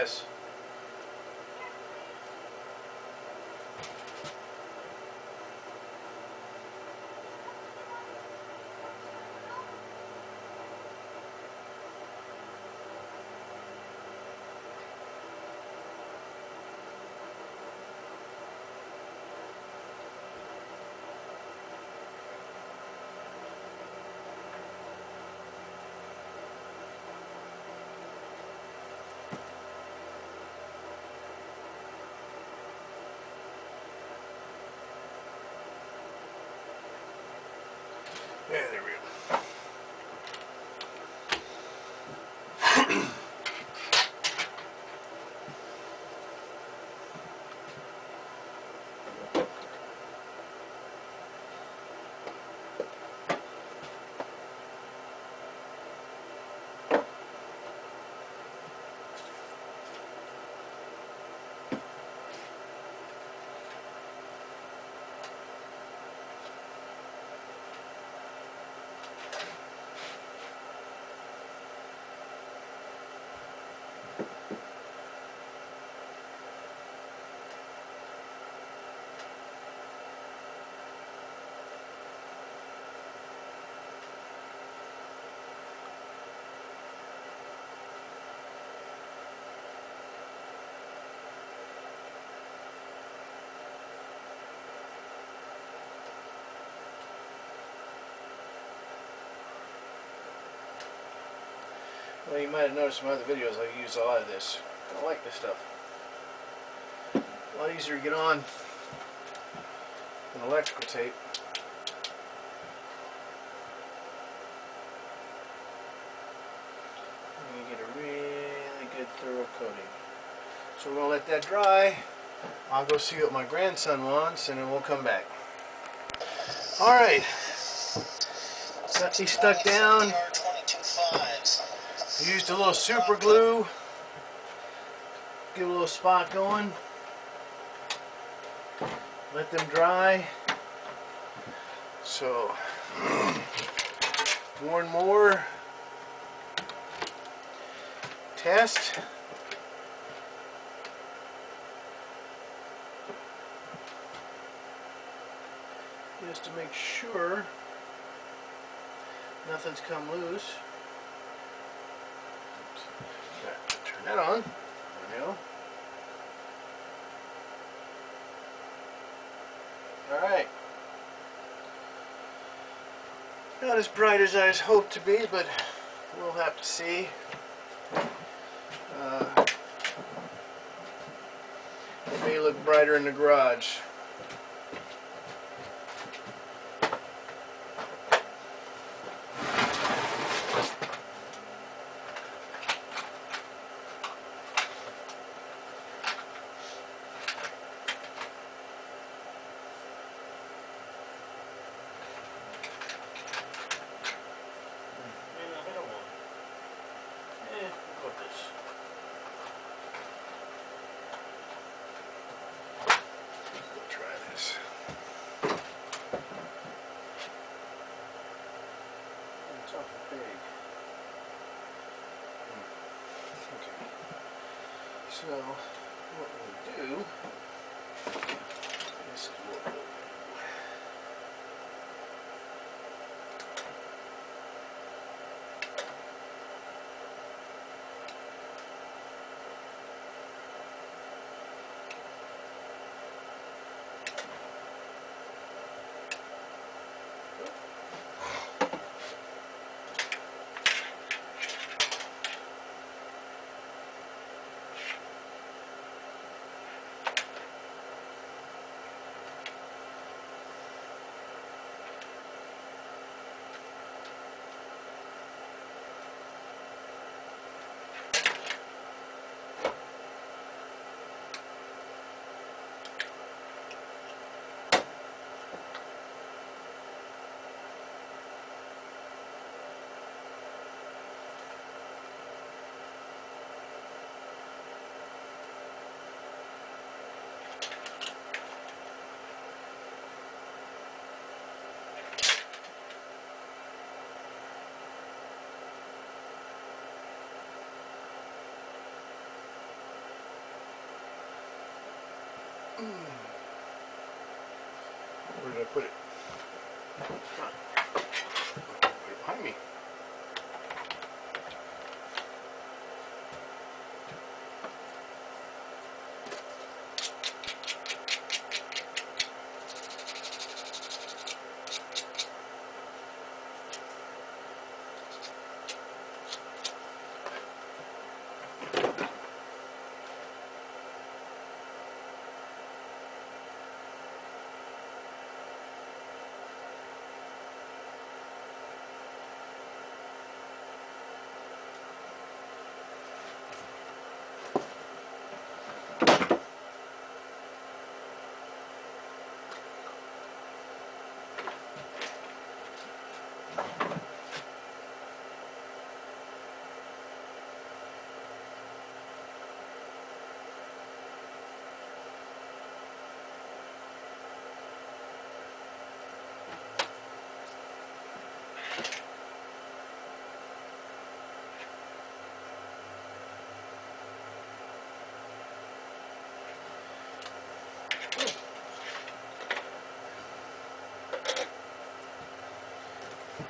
Yes. Yeah, there we go. Well, you might have noticed in my other videos I use a lot of this. I like this stuff. A lot easier to get on than electrical tape. And you get a really good thorough coating. So we're going to let that dry. I'll go see what my grandson wants and then we'll come back. Alright. Got these stuck down. Used a little super glue. Get a little spot going. Let them dry. So, more and more. Test. Just to make sure nothing's come loose. That on. There we go. Alright. Not as bright as I hoped to be, but we'll have to see. Uh, it may look brighter in the garage. Awful big. Hmm. Okay. So, what we'll do is we'll it? Come on. Put it behind me. Warmed up.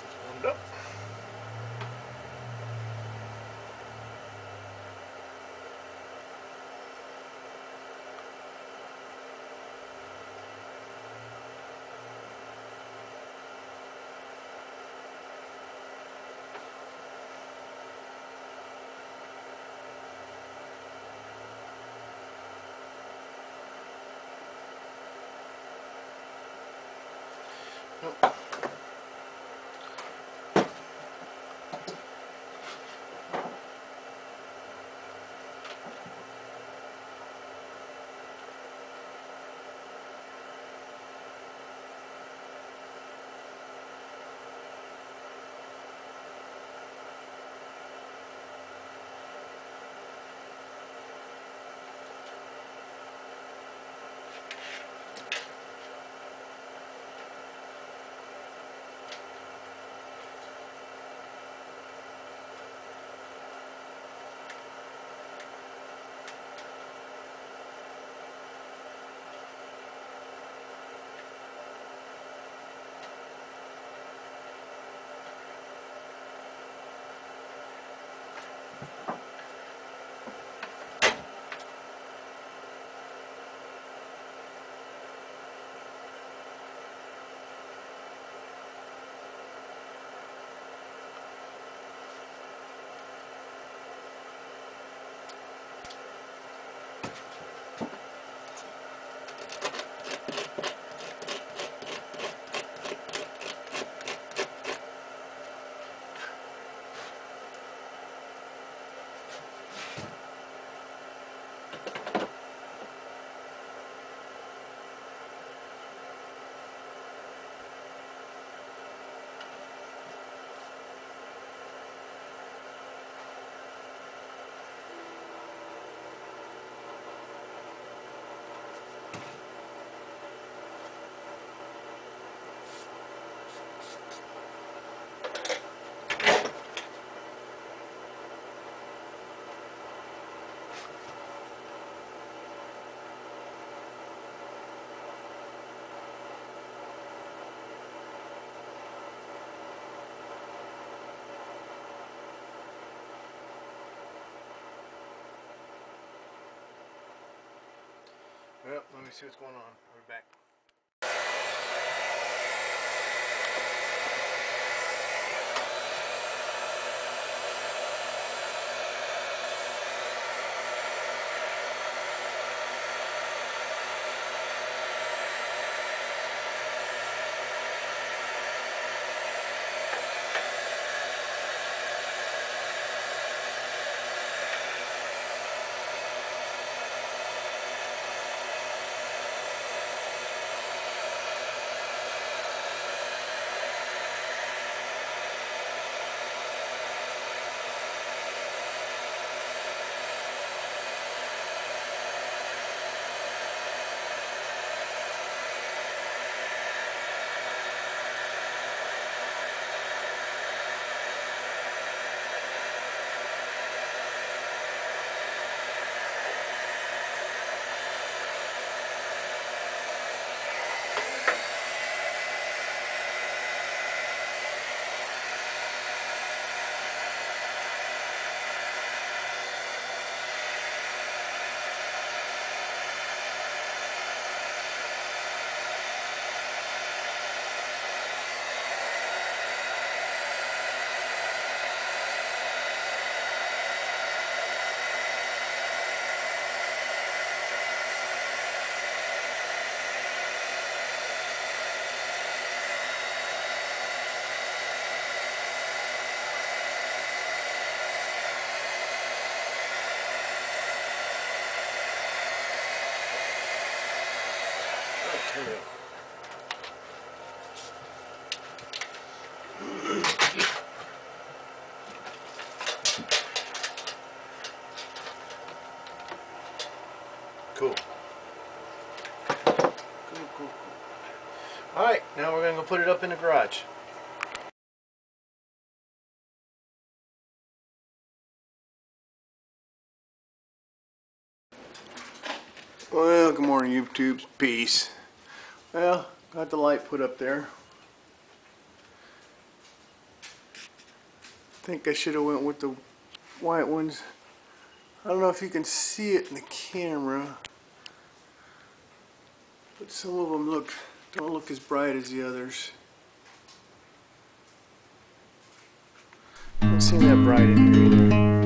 Nope. Well, let me see what's going on. Be back. Good piece. Well, got the light put up there. think I should have went with the white ones. I don't know if you can see it in the camera. But some of them look don't look as bright as the others. Don't seem that bright in here either.